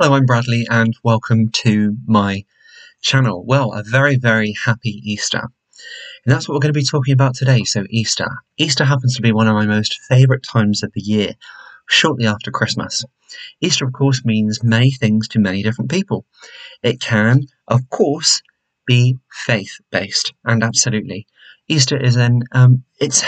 Hello, I'm Bradley, and welcome to my channel. Well, a very, very happy Easter. And that's what we're going to be talking about today. So, Easter. Easter happens to be one of my most favourite times of the year, shortly after Christmas. Easter, of course, means many things to many different people. It can, of course, be faith based, and absolutely. Easter is an, um, it's,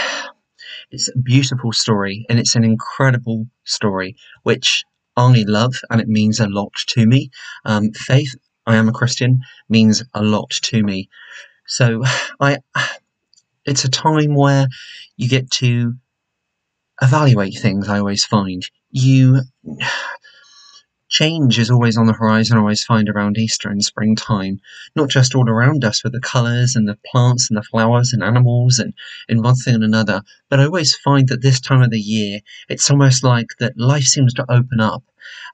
it's a beautiful story, and it's an incredible story, which I love and it means a lot to me. Um, faith, I am a Christian, means a lot to me. So I, it's a time where you get to evaluate things. I always find you Change is always on the horizon, I always find around Easter and springtime, not just all around us with the colours and the plants and the flowers and animals and in one thing and another, but I always find that this time of the year, it's almost like that life seems to open up.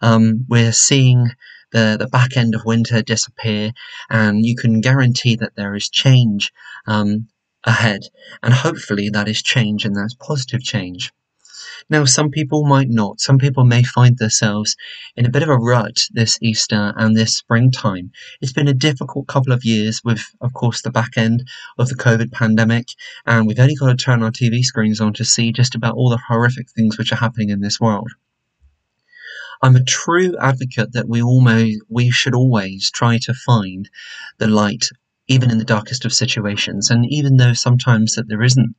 Um, we're seeing the, the back end of winter disappear, and you can guarantee that there is change um, ahead, and hopefully that is change and that's positive change. Now, some people might not. Some people may find themselves in a bit of a rut this Easter and this springtime. It's been a difficult couple of years with, of course, the back end of the COVID pandemic, and we've only got to turn our TV screens on to see just about all the horrific things which are happening in this world. I'm a true advocate that we almost we should always try to find the light even in the darkest of situations and even though sometimes that there isn't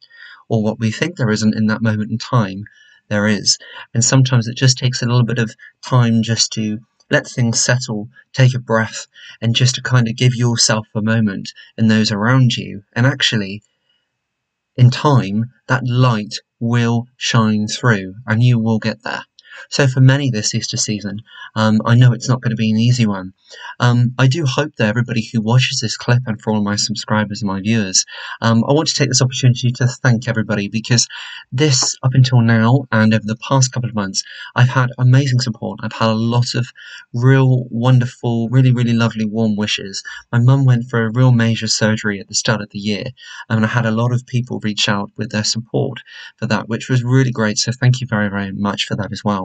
or what we think there isn't in that moment in time there is. And sometimes it just takes a little bit of time just to let things settle, take a breath, and just to kind of give yourself a moment and those around you. And actually, in time, that light will shine through and you will get there. So for many this Easter season, um, I know it's not going to be an easy one. Um, I do hope that everybody who watches this clip and for all my subscribers and my viewers, um, I want to take this opportunity to thank everybody because this, up until now and over the past couple of months, I've had amazing support. I've had a lot of real wonderful, really, really lovely warm wishes. My mum went for a real major surgery at the start of the year and I had a lot of people reach out with their support for that, which was really great. So thank you very, very much for that as well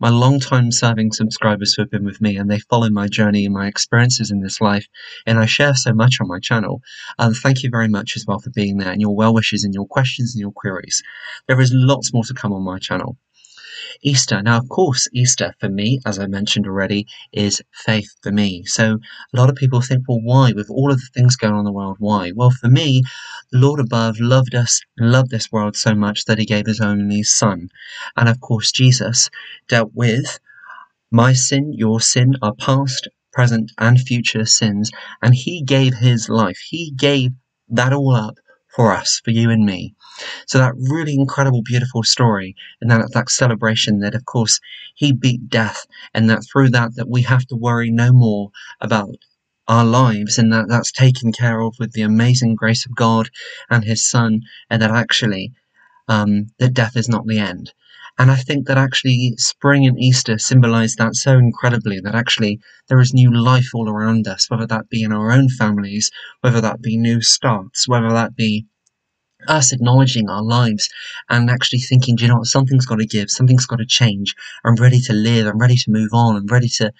my long-time serving subscribers who have been with me and they follow my journey and my experiences in this life and I share so much on my channel. And um, thank you very much as well for being there and your well wishes and your questions and your queries. There is lots more to come on my channel. Easter. Now, of course, Easter for me, as I mentioned already, is faith for me. So a lot of people think, well, why? With all of the things going on in the world, why? Well, for me, the Lord above loved us and loved this world so much that he gave his only son. And of course, Jesus dealt with my sin, your sin, our past, present, and future sins. And he gave his life. He gave that all up for us, for you and me. So that really incredible, beautiful story, and that that celebration that, of course, he beat death, and that through that that we have to worry no more about our lives, and that that's taken care of with the amazing grace of God and His Son, and that actually um, that death is not the end. And I think that actually spring and Easter symbolize that so incredibly that actually there is new life all around us, whether that be in our own families, whether that be new starts, whether that be us acknowledging our lives and actually thinking, do you know what, something's got to give, something's got to change. I'm ready to live, I'm ready to move on, I'm ready to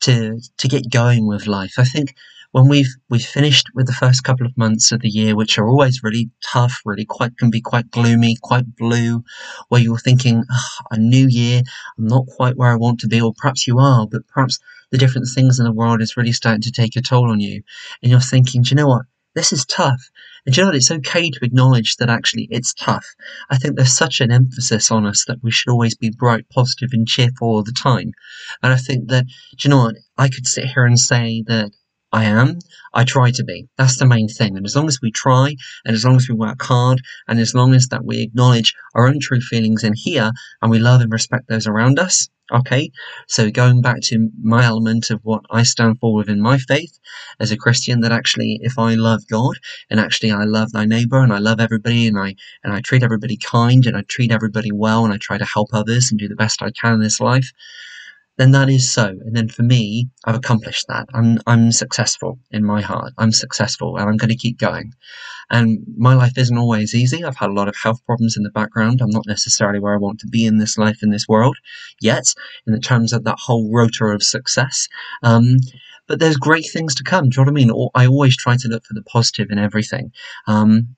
to to get going with life. I think when we've we've finished with the first couple of months of the year, which are always really tough, really quite can be quite gloomy, quite blue, where you're thinking ah, a new year, I'm not quite where I want to be, or perhaps you are, but perhaps the different things in the world is really starting to take a toll on you, and you're thinking, do you know what, this is tough. And you know what? It's okay to acknowledge that actually it's tough. I think there's such an emphasis on us that we should always be bright, positive, and cheerful all the time. And I think that, do you know what? I could sit here and say that I am. I try to be. That's the main thing. And as long as we try, and as long as we work hard, and as long as that we acknowledge our own true feelings in here, and we love and respect those around us, okay? So going back to my element of what I stand for within my faith as a Christian, that actually, if I love God, and actually I love thy neighbor, and I love everybody, and I and I treat everybody kind, and I treat everybody well, and I try to help others and do the best I can in this life, then that is so. And then for me, I've accomplished that. I'm I'm successful in my heart. I'm successful, and I'm going to keep going. And my life isn't always easy. I've had a lot of health problems in the background. I'm not necessarily where I want to be in this life, in this world, yet, in the terms of that whole rotor of success. Um, but there's great things to come. Do you know what I mean? I always try to look for the positive in everything. Um,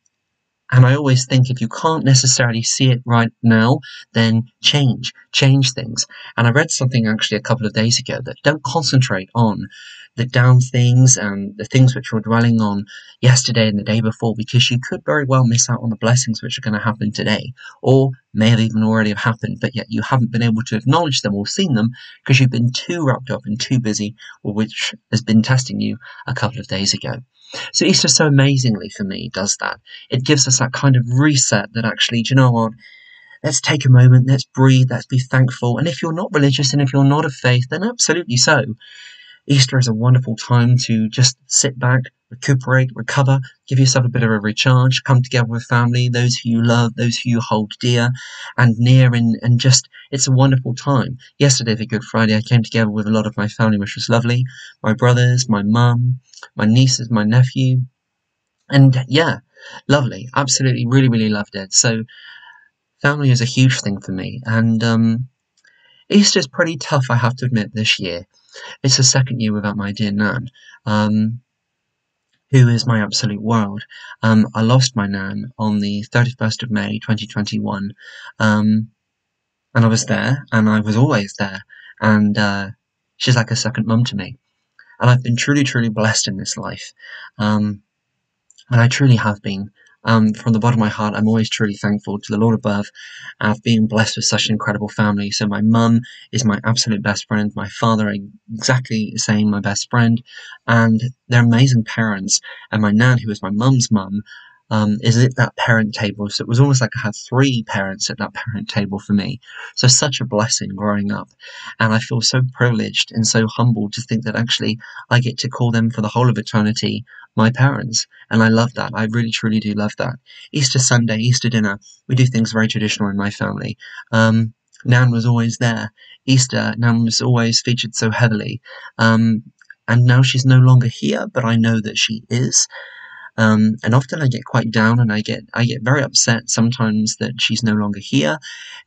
and I always think if you can't necessarily see it right now, then change, change things. And I read something actually a couple of days ago that don't concentrate on the down things and the things which you're dwelling on yesterday and the day before, because you could very well miss out on the blessings which are going to happen today, or may have even already have happened, but yet you haven't been able to acknowledge them or seen them because you've been too wrapped up and too busy, or which has been testing you a couple of days ago. So Easter so amazingly for me does that. It gives us that kind of reset that actually, do you know what? Let's take a moment, let's breathe, let's be thankful. And if you're not religious and if you're not of faith, then absolutely so. Easter is a wonderful time to just sit back, recuperate, recover, give yourself a bit of a recharge, come together with family, those who you love, those who you hold dear and near, and, and just, it's a wonderful time. Yesterday, for Good Friday, I came together with a lot of my family, which was lovely. My brothers, my mum, my nieces, my nephew. And yeah, lovely. Absolutely, really, really loved it. So, family is a huge thing for me. And um, Easter's pretty tough, I have to admit, this year. It's the second year without my dear Nan. Um, who is my absolute world. Um, I lost my nan on the 31st of May 2021, um, and I was there, and I was always there, and uh, she's like a second mum to me. And I've been truly, truly blessed in this life. Um, and I truly have been. Um, from the bottom of my heart, I'm always truly thankful to the Lord above. I've been blessed with such an incredible family. So my mum is my absolute best friend. My father, exactly the same, my best friend. And they're amazing parents. And my nan, who is my mum's mum, um, is at that parent table. So it was almost like I had three parents at that parent table for me. So such a blessing growing up. And I feel so privileged and so humbled to think that actually I get to call them for the whole of eternity my parents. And I love that. I really, truly do love that. Easter Sunday, Easter dinner, we do things very traditional in my family. Um, Nan was always there. Easter, Nan was always featured so heavily. Um, and now she's no longer here, but I know that she is. Um, and often I get quite down and I get I get very upset sometimes that she's no longer here.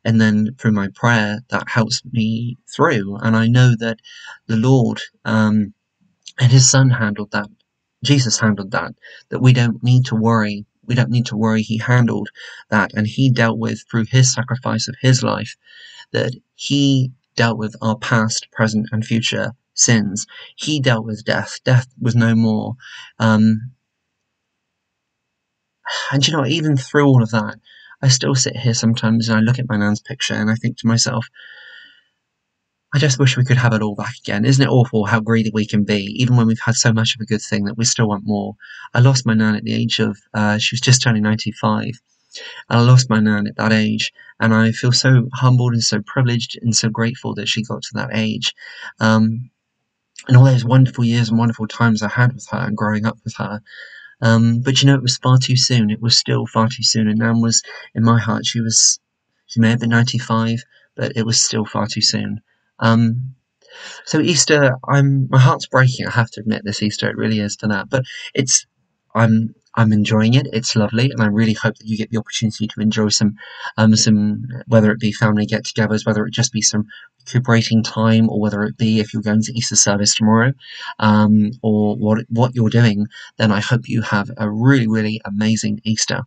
And then through my prayer, that helps me through. And I know that the Lord um, and His Son handled that. Jesus handled that. That we don't need to worry. We don't need to worry. He handled that, and He dealt with through His sacrifice of His life. That He dealt with our past, present, and future sins. He dealt with death. Death was no more. Um, and you know, even through all of that, I still sit here sometimes and I look at my nan's picture and I think to myself, I just wish we could have it all back again. Isn't it awful how greedy we can be, even when we've had so much of a good thing that we still want more? I lost my nan at the age of, uh, she was just turning 95. And I lost my nan at that age, and I feel so humbled and so privileged and so grateful that she got to that age. Um, and all those wonderful years and wonderful times I had with her and growing up with her. Um, but you know, it was far too soon. It was still far too soon. And Nan was, in my heart, she was, she may have been 95, but it was still far too soon. Um, so Easter, I'm, my heart's breaking. I have to admit this Easter, it really is for that. But it's, I'm I'm enjoying it. It's lovely, and I really hope that you get the opportunity to enjoy some, um, some whether it be family get-togethers, whether it just be some recuperating time, or whether it be if you're going to Easter service tomorrow, um, or what what you're doing. Then I hope you have a really really amazing Easter.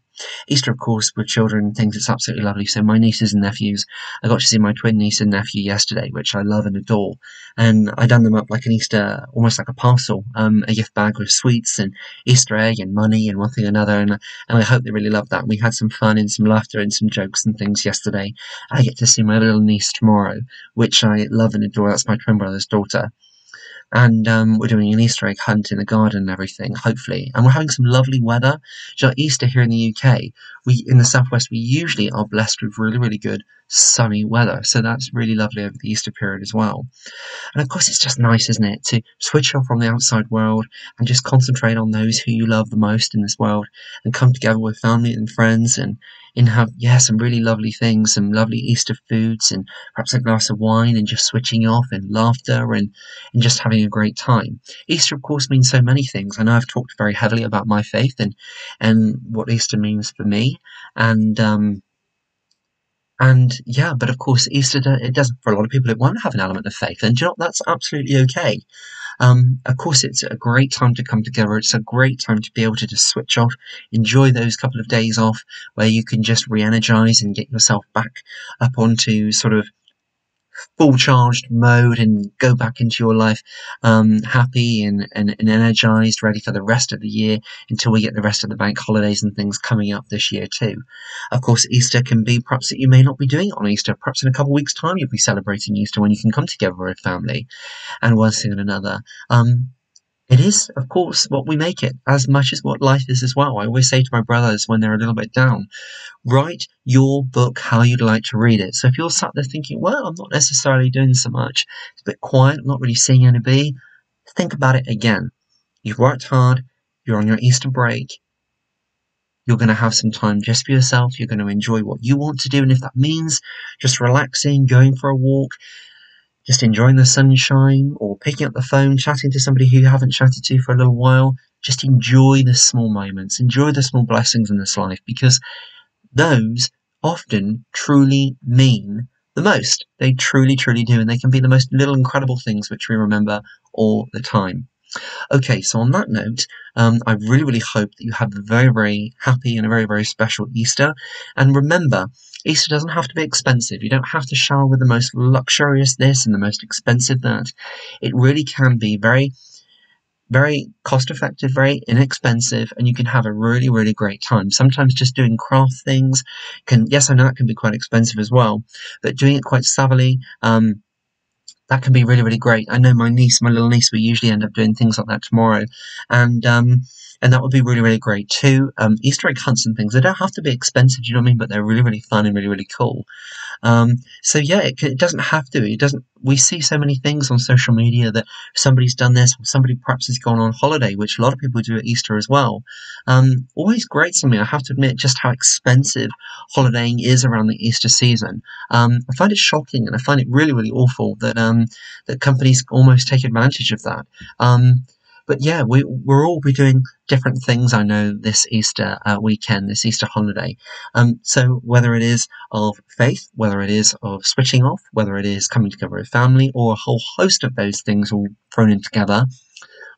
Easter, of course, with children and things, it's absolutely lovely. So my nieces and nephews, I got to see my twin niece and nephew yesterday, which I love and adore, and I done them up like an Easter, almost like a parcel, um, a gift bag with sweets and Easter egg and money and one thing another. And, and I hope they really loved that. We had some fun and some laughter and some jokes and things yesterday. I get to see my little niece tomorrow, which I love and adore. That's my twin brother's daughter and um, we're doing an Easter egg hunt in the garden and everything, hopefully. And we're having some lovely weather. You know, Easter here in the UK we in the southwest we usually are blessed with really really good sunny weather. So that's really lovely over the easter period as well. And of course it's just nice isn't it to switch off from the outside world and just concentrate on those who you love the most in this world and come together with family and friends and and have yeah some really lovely things some lovely easter foods and perhaps a glass of wine and just switching off and laughter and and just having a great time. Easter of course means so many things. I know i've talked very heavily about my faith and and what easter means for me and um and yeah, but of course, Easter it doesn't for a lot of people. It won't have an element of faith, and you know that's absolutely okay. Um, of course, it's a great time to come together. It's a great time to be able to just switch off, enjoy those couple of days off where you can just re-energize and get yourself back up onto sort of full charged mode and go back into your life um, happy and, and, and, energized, ready for the rest of the year until we get the rest of the bank holidays and things coming up this year too. Of course, Easter can be perhaps that you may not be doing it on Easter. Perhaps in a couple of weeks' time you'll be celebrating Easter when you can come together with family and one thing and another. Um, it is, of course, what we make it, as much as what life is as well. I always say to my brothers when they're a little bit down, write your book how you'd like to read it. So if you're sat there thinking, well, I'm not necessarily doing so much, it's a bit quiet, I'm not really seeing anybody, think about it again. You've worked hard, you're on your Easter break, you're going to have some time just for yourself, you're going to enjoy what you want to do, and if that means just relaxing, going for a walk, just enjoying the sunshine or picking up the phone, chatting to somebody who you haven't chatted to for a little while. Just enjoy the small moments, enjoy the small blessings in this life because those often truly mean the most. They truly, truly do. And they can be the most little incredible things which we remember all the time. Okay, so on that note, um, I really, really hope that you have a very, very happy and a very, very special Easter. And remember, Easter doesn't have to be expensive. You don't have to shower with the most luxurious this and the most expensive that. It really can be very, very cost effective, very inexpensive, and you can have a really, really great time. Sometimes just doing craft things can, yes, I know that can be quite expensive as well, but doing it quite savvily, um, that can be really, really great. I know my niece, my little niece, we usually end up doing things like that tomorrow. And, um, and that would be really, really great too. Um, Easter egg hunts and things, they don't have to be expensive, do you know what I mean? But they're really, really fun and really, really cool. Um, so yeah, it, it, doesn't have to. It doesn't. We see so many things on social media that somebody's done this, somebody perhaps has gone on holiday, which a lot of people do at Easter as well. Um, always great to me. I have to admit just how expensive holidaying is around the Easter season. Um, I find it shocking, and I find it really, really awful that um, that companies almost take advantage of that. Um, but yeah, we, we'll all be doing different things, I know, this Easter uh, weekend, this Easter holiday. Um, so whether it is of faith, whether it is of switching off, whether it is coming together with family, or a whole host of those things all thrown in together,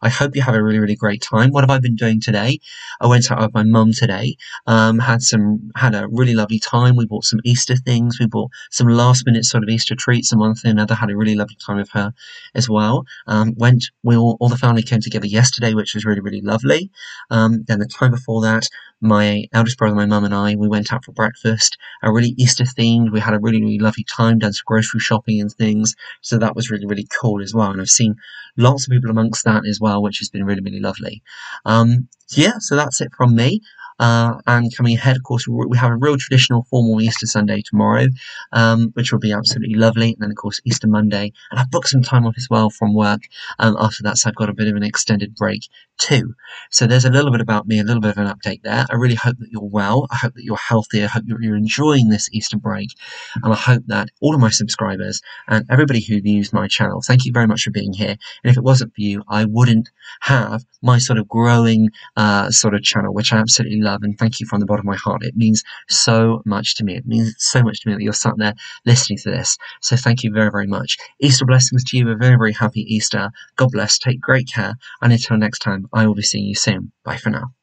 I hope you have a really, really great time. What have I been doing today? I went out with my mum today. Um, had some, had a really lovely time. We bought some Easter things. We bought some last minute sort of Easter treats and one thing and another. Had a really lovely time with her as well. Um, went, we all, all the family came together yesterday, which was really, really lovely. Um, then the time before that, my eldest brother, my mum, and I, we went out for breakfast. A really Easter themed. We had a really, really lovely time, done some grocery shopping and things. So that was really, really cool as well. And I've seen lots of people amongst that as well, which has been really, really lovely. Um, yeah, so that's it from me. Uh, and coming ahead, of course, we have a real traditional formal Easter Sunday tomorrow, um, which will be absolutely lovely. And then, of course, Easter Monday. And I've booked some time off as well from work um, after that, so I've got a bit of an extended break too. So there's a little bit about me, a little bit of an update there. I really hope that you're well. I hope that you're healthy. I hope that you're enjoying this Easter break. And I hope that all of my subscribers and everybody who views my channel, thank you very much for being here. And if it wasn't for you, I wouldn't have my sort of growing uh, sort of channel, which I absolutely love. And thank you from the bottom of my heart. It means so much to me. It means so much to me that you're sat there listening to this. So thank you very, very much. Easter blessings to you. A very, very happy Easter. God bless. Take great care. And until next time, I will be seeing you soon. Bye for now.